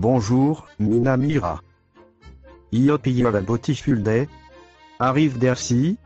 Bonjour, Nina Mira. Iop la Arrive Dercy,